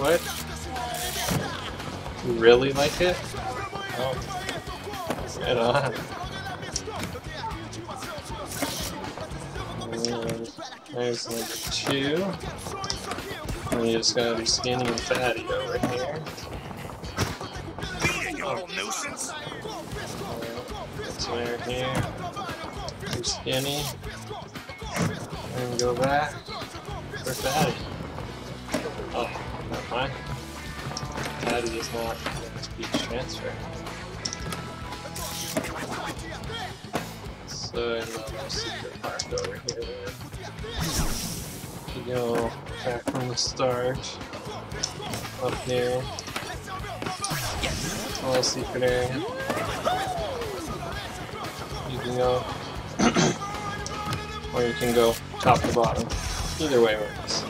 What? You really like it? Oh. Right on. And there's number two. And you just gotta be skinny and fatty over here. Oh, nuisance. It's right here. Too skinny. And go back for fatty. Oh, not mine. Fatty is not speech transfer. So in the secret part over here, you go back from the start, up here, all secret area. You can go, or you can go top to bottom. Either way works.